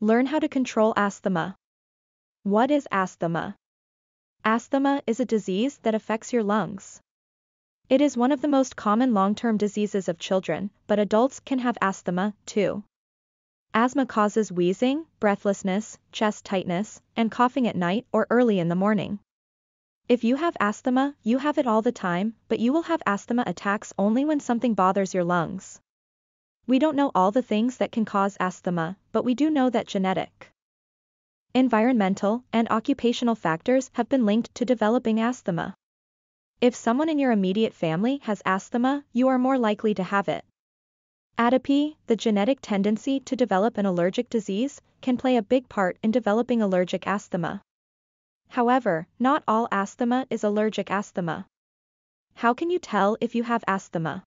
Learn how to control asthma. What is asthma? Asthma is a disease that affects your lungs. It is one of the most common long-term diseases of children, but adults can have asthma, too. Asthma causes wheezing, breathlessness, chest tightness, and coughing at night or early in the morning. If you have asthma, you have it all the time, but you will have asthma attacks only when something bothers your lungs. We don't know all the things that can cause asthma, but we do know that genetic, environmental, and occupational factors have been linked to developing asthma. If someone in your immediate family has asthma, you are more likely to have it. Atopy, the genetic tendency to develop an allergic disease, can play a big part in developing allergic asthma. However, not all asthma is allergic asthma. How can you tell if you have asthma?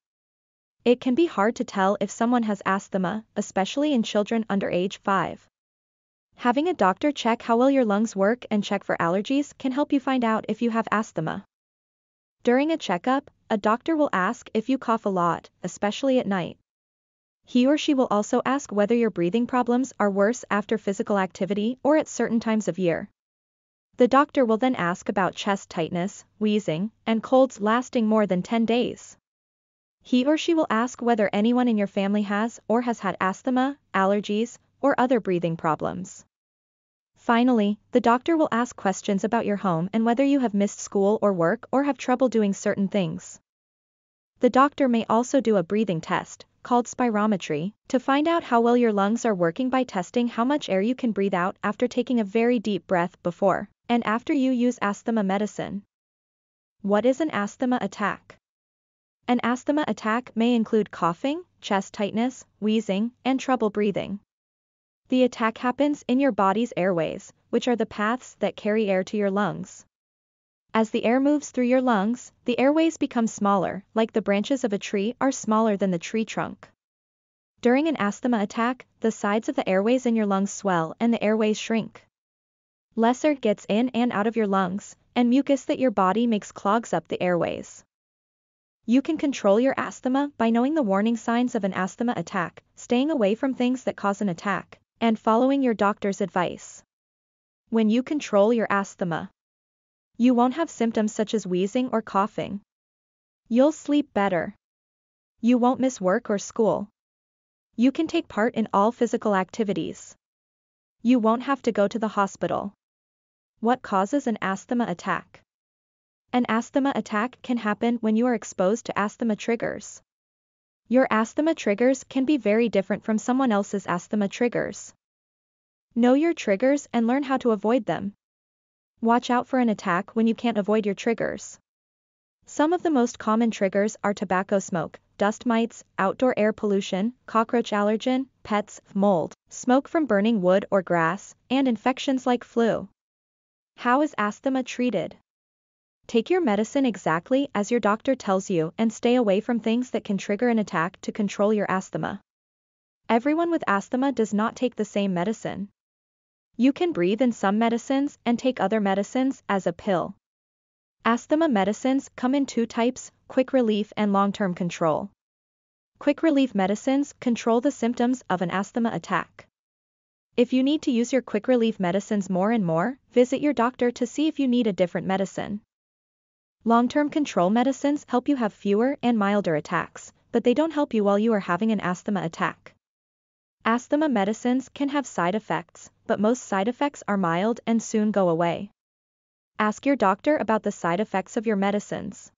It can be hard to tell if someone has asthma, especially in children under age 5. Having a doctor check how well your lungs work and check for allergies can help you find out if you have asthma. During a checkup, a doctor will ask if you cough a lot, especially at night. He or she will also ask whether your breathing problems are worse after physical activity or at certain times of year. The doctor will then ask about chest tightness, wheezing, and colds lasting more than 10 days. He or she will ask whether anyone in your family has or has had asthma, allergies, or other breathing problems. Finally, the doctor will ask questions about your home and whether you have missed school or work or have trouble doing certain things. The doctor may also do a breathing test, called spirometry, to find out how well your lungs are working by testing how much air you can breathe out after taking a very deep breath before and after you use asthma medicine. What is an asthma attack? An asthma attack may include coughing, chest tightness, wheezing, and trouble breathing. The attack happens in your body's airways, which are the paths that carry air to your lungs. As the air moves through your lungs, the airways become smaller, like the branches of a tree are smaller than the tree trunk. During an asthma attack, the sides of the airways in your lungs swell and the airways shrink. Less air gets in and out of your lungs, and mucus that your body makes clogs up the airways. You can control your asthma by knowing the warning signs of an asthma attack, staying away from things that cause an attack, and following your doctor's advice. When you control your asthma, you won't have symptoms such as wheezing or coughing. You'll sleep better. You won't miss work or school. You can take part in all physical activities. You won't have to go to the hospital. What causes an asthma attack? An asthma attack can happen when you are exposed to asthma triggers. Your asthma triggers can be very different from someone else's asthma triggers. Know your triggers and learn how to avoid them. Watch out for an attack when you can't avoid your triggers. Some of the most common triggers are tobacco smoke, dust mites, outdoor air pollution, cockroach allergen, pets, mold, smoke from burning wood or grass, and infections like flu. How is asthma treated? Take your medicine exactly as your doctor tells you and stay away from things that can trigger an attack to control your asthma. Everyone with asthma does not take the same medicine. You can breathe in some medicines and take other medicines as a pill. Asthma medicines come in two types, quick relief and long-term control. Quick relief medicines control the symptoms of an asthma attack. If you need to use your quick relief medicines more and more, visit your doctor to see if you need a different medicine. Long-term control medicines help you have fewer and milder attacks, but they don't help you while you are having an asthma attack. Asthma medicines can have side effects, but most side effects are mild and soon go away. Ask your doctor about the side effects of your medicines.